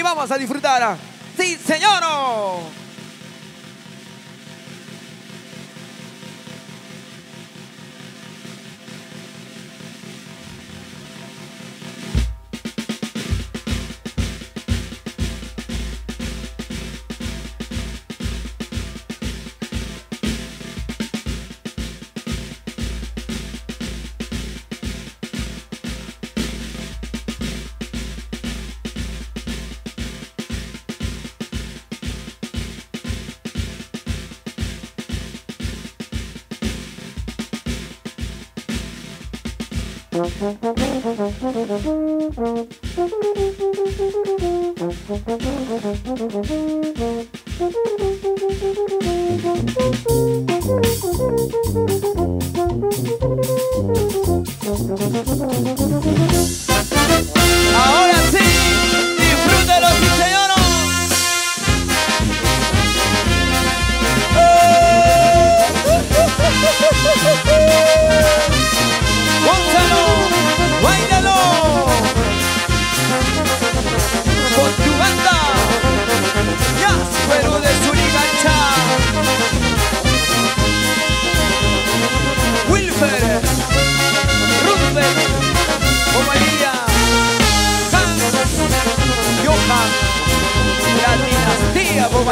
y vamos a disfrutar. ¡Sí, señor! Ahora sí, disfrútalo,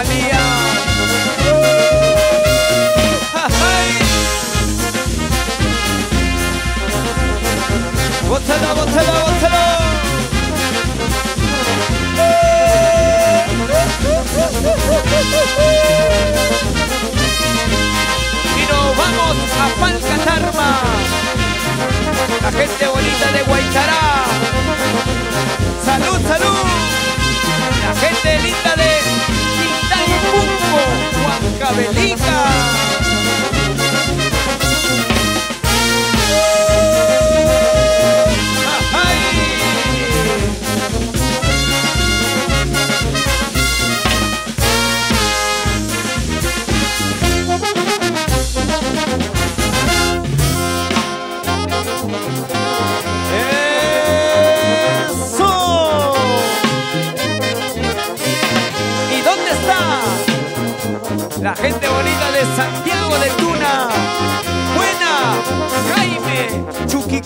dinastía Bomanía. ¡Ay! ¡Gózalo, gózalo, gózalo! Y nos vamos a Palcatarma. La gente bonita de Guaytará. ¡Salud, salud! La gente linda de Quintalpumbo, Huancavelica.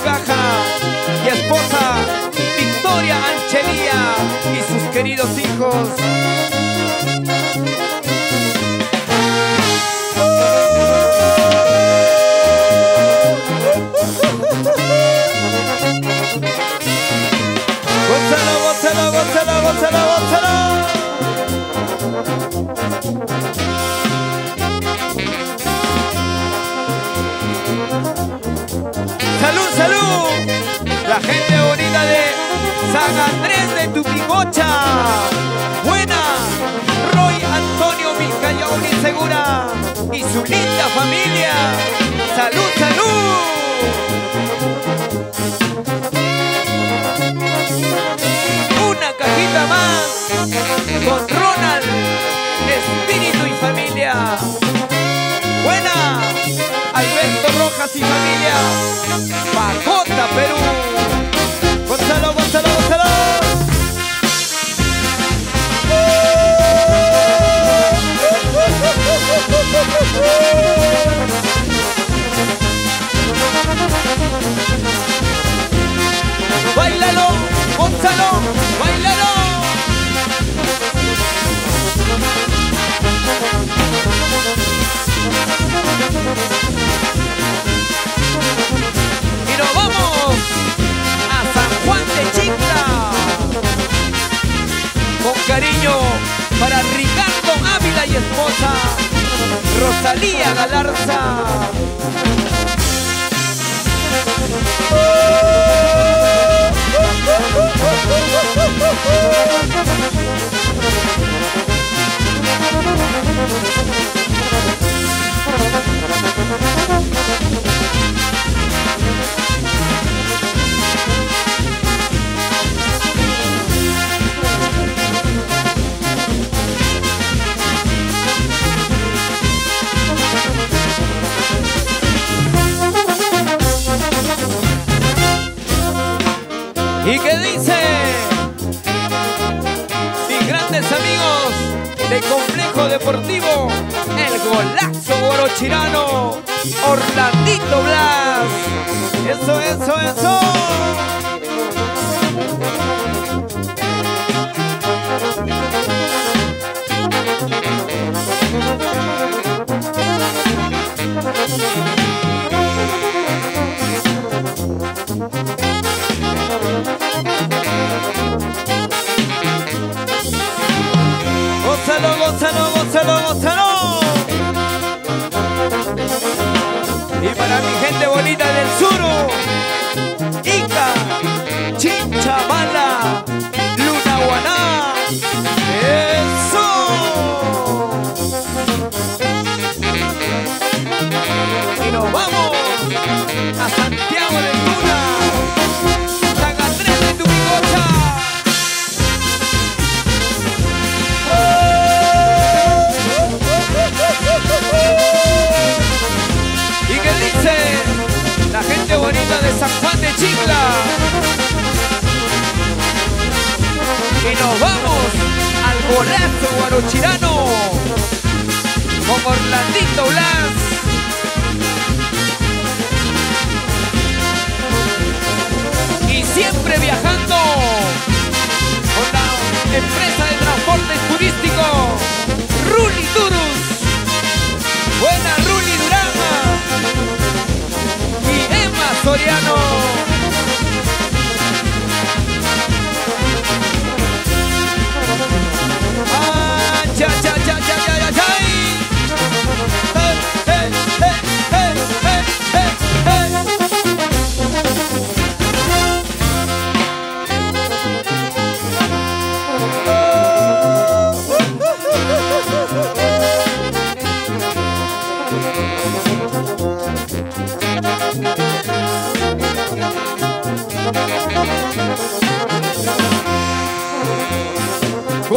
Chuquicaja y esposa Victoria Angelía y sus queridos hijos. San Andrés de Tupicocha. Buena. Roy Antonio Micayauni Segura y su linda familia. ¡Salud, salud! Una cajita más con Ronald, Espíritu y familia. Buena, Alberto Rojas y familia. Pajota, Perú. Y esposa Rosalía Galarza. Del complejo deportivo El Golazo Guarochirano, Orlandito Blas. Eso, eso, eso. Gózalo, gózalo, gózalo, gózalo. Y para mi gente bonita del sur, Ica, Chinchamala, Luna Guaná. ¡Eso! Y nos vamos a Santiago Y nos vamos al golazo guarochirano con Orlandito Blas. Y siempre viajando con la empresa de transporte turístico Ruli Turus.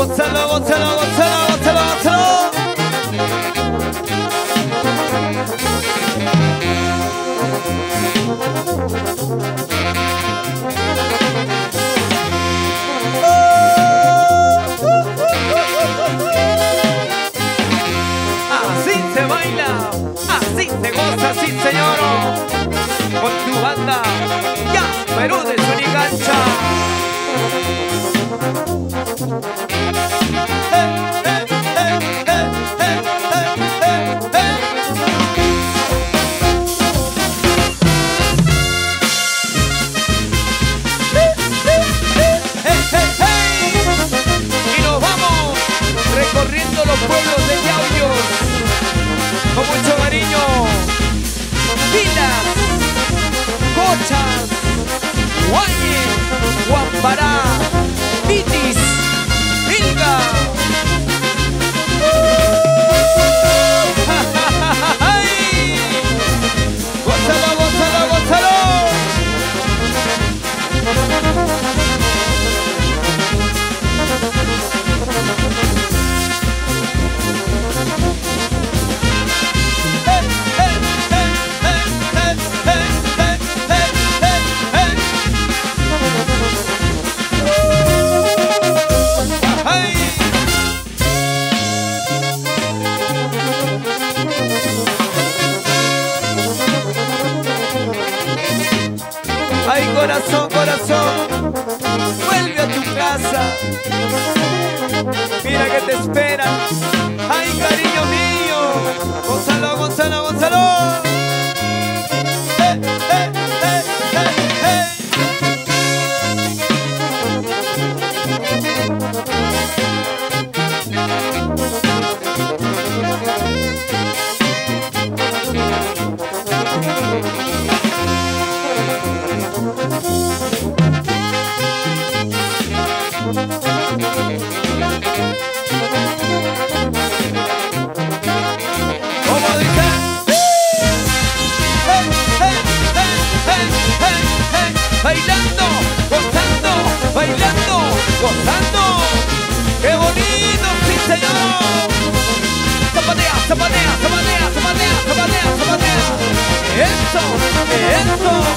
Gózalo, gózalo, gózalo, gózalo, gózalo. Así se baila, así se goza, sí señor. Con tu banda, ya, Perú de Sonicancha. Y Mira que te espera. Ay, cariño mío, Gonzalo, Gonzalo, Gonzalo. Bailando, gozando, bailando, gozando. ¡Qué bonito, sí señor! Zapatea, zapatea, zapatea, zapatea, zapatea, zapatea. Eso, eso.